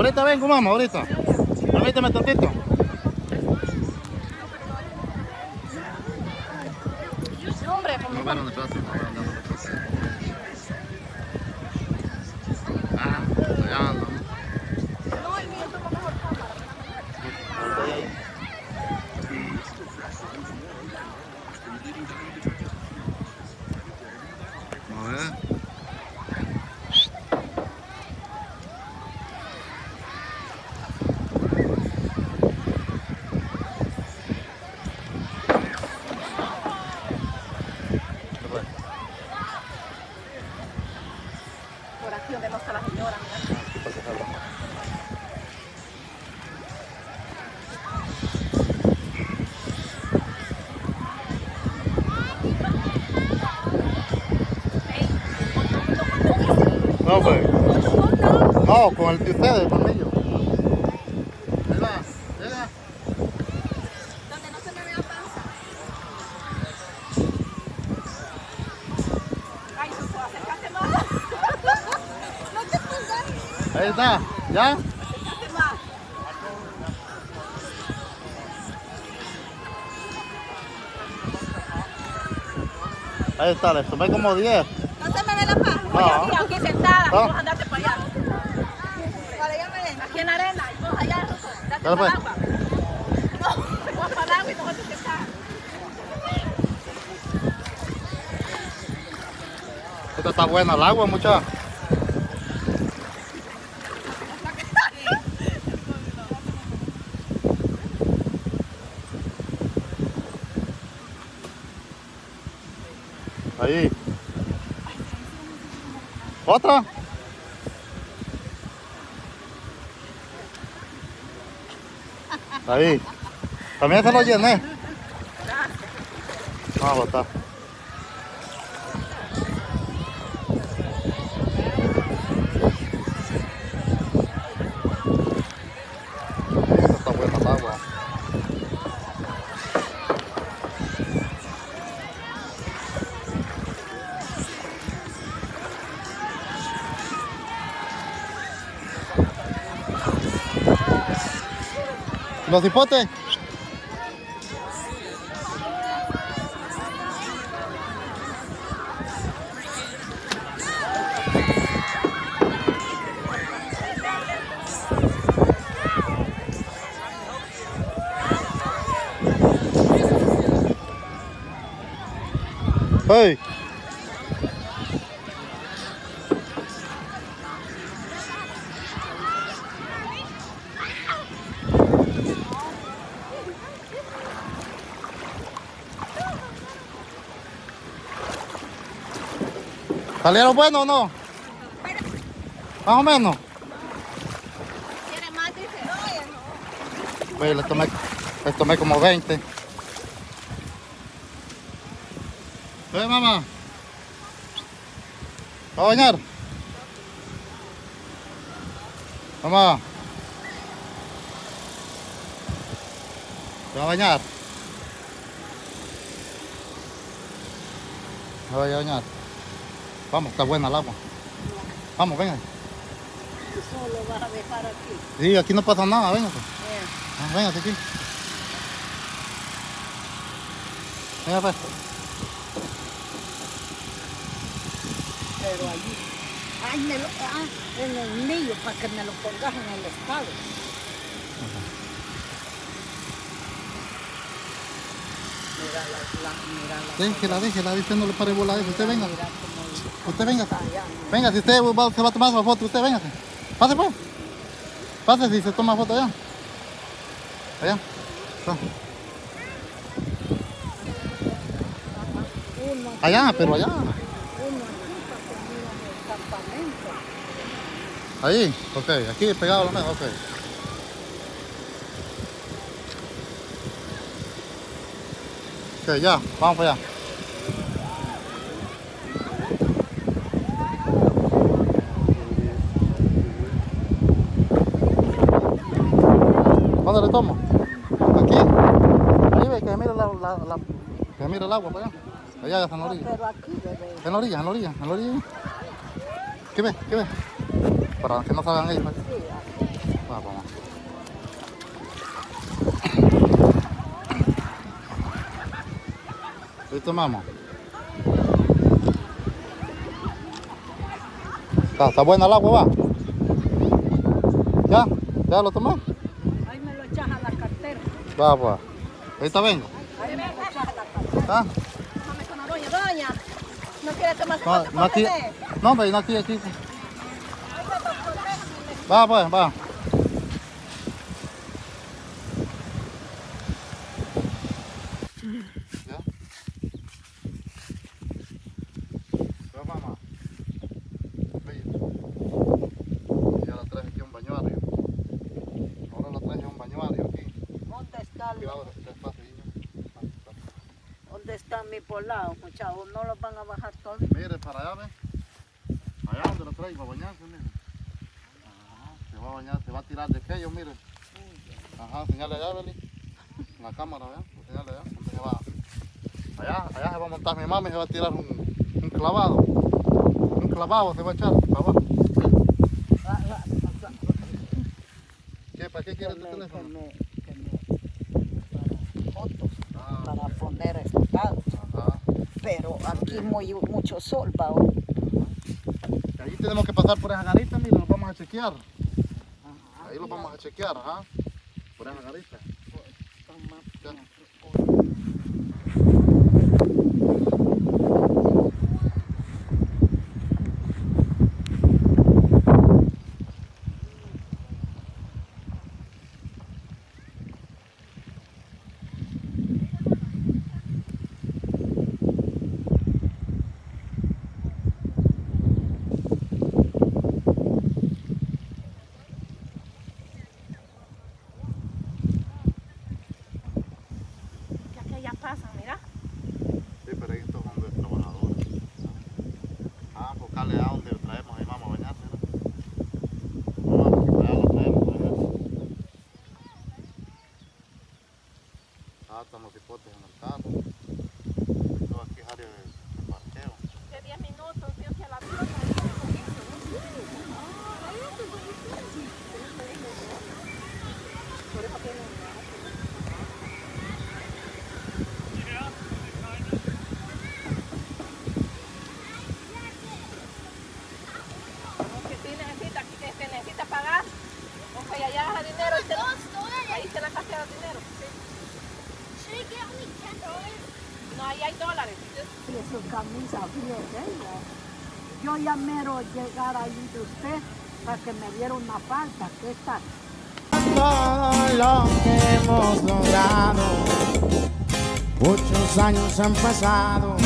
Ahorita vengo, mamá, ahorita. Permíteme tantito. Hombre, como No, bueno, de plaza, no, no, no, de plaza. Ah, allá ando. no, el mío toma mejor cámara. A ver. ¿Qué fue? Por aquí donde no está la señora, mira. ¿Qué pasa, Carlos? No. No, con el de ustedes, conmigo. Ahí va, llega. Donde no se me vea panza. Ay, no, acércate más. No te pongas. Ahí está, ¿ya? Ahí está, le tomé como 10. No se me ve la panza. Voy No. aquí, aquí sentada. No. Vamos a andarte para allá. Para allá me Aquí en la arena. Y vos allá. Date Dale, para pues. el agua. No, vos para el agua y nosotros sentar. Esto está bueno el agua, muchacha. Ahí. ¿Otra? Ahí. También se lo llené. Vamos a botar. Esta Nós hipotem? Hey! ¿Salieron buenos o no? Más o menos. ¿Quiere más? Dice. No, Pues le tomé, le tomé como 20. Ve mamá. ¿Va a bañar? Mamá. ¿Se va a bañar? ¿Se va a bañar? Vamos, está buena el agua. Vamos, venga. Solo vas a dejar aquí. Sí, aquí no pasa nada, venga. pues. Eh, Ah, Véngase aquí. Venga pues. pero allí. Ay, me lo, ah, en el mío, para que me lo pongas en el estado. Mira la, la, mira la. Déjela, déjela, dice no le pare bola a eso. Usted venga. Mira Usted venga. Venga, si usted se va a tomar una foto, usted véngase. Pase pues. Pase si se toma foto allá. Allá. Allá, pero allá. Ahí. Ok, aquí pegado a la mesa. Ok. Ok, ya. Vamos para allá. ¿Dónde le tomo? Aquí. Ahí ve que mira la, la, la- que mira el agua para allá. Allá está en la orilla. Pero aquí, bebé. En la orilla, en la orilla, en la orilla. ¿Qué ve? ¿Qué ve? Para que no salgan ellos. Sí, aquí. Va, mamá. ¿Listo, mamá? ¿Está, está buena el agua, va? ¿Ya? ¿Ya lo tomé? Ahí me lo echas a la cartera. Va, pues. Ahorita vengo. La doña. No quiere tomarse No, no aquí. No, hombre, no aquí, aquí. Va, pues, va. Ya, mamá. Oye. Ya la traje aquí a un bañuario. Ahora la traje a un bañuario aquí. ¿Dónde está, el- Cuidado, despacio, niño. ¿Dónde mi poblado, muchachos? ¿No los van a bajar todos? Mire, para allá, ve. Allá donde lo traigo, a bañarse, mire. Ajá, se va a bañar, se va a tirar de aquello, mire. Ajá, señale allá, Beli. La cámara, ¿verdad? Señale allá, se va. Allá, allá se va a montar mi mamá y se va a tirar un, un clavado. Un clavado se va a echar para abajo. Ah, ah, ah, ¿Qué, ¿Para qué quieres tu teléfono? me, que me, para fotos, Ah, para poner resultados. ajá. Pero aquí muy, mucho sol va Ahí tenemos que pasar por esa garita, mire, lo vamos a chequear. Ahí lo vamos a chequear, ajá. Por esa garita. Que aquí ya pasan, mira. Sí, pero estos son de trabajadores. Ah, buscarle a donde lo traemos ahí vamos a bañarse. ¿no? Vamos, que para allá lo traemos a bañarse. Ah, están los hipotes en el carro. Esto aquí es área de, de parqueo. De 10 minutos, Dios que la que sí necesita, que se necesita pagar, o que ya llegas el dinero y te, ahí te la casquea el dinero. Sí. No, ahí hay dólares. Y su camisa bien bella. Yo ya mero llegar ahí de usted para que me diera una falta. ¿Qué tal? todo lo que hemos logrado. Muchos años han pasado.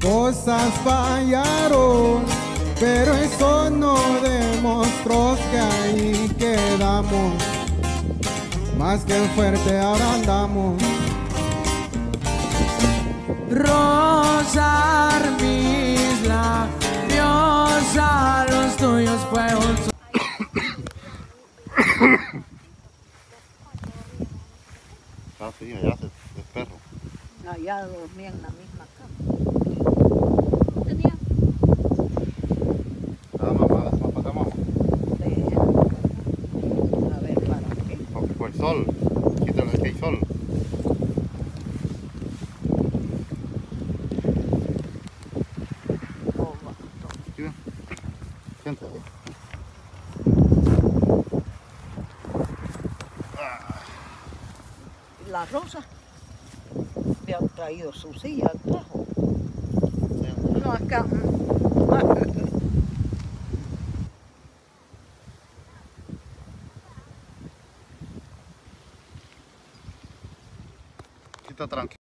Cosas fallaron, pero eso no demostró que ahí quedamos. Más que fuerte ahora andamos. Rosar mis labios a los tuyos fue un Ah, sí, allá se, es perro. Allá dormía en la misma cama. Ah, mamá, déjame para acá, mamá. Deja. A ver, ¿para qué? Porque por el sol. Quítale que hay sol. Oh, va. ¿Sí ven? Siéntate. ¿Y La rosa traído su silla al trabajo. No, acá. mm. Quita tranquilo.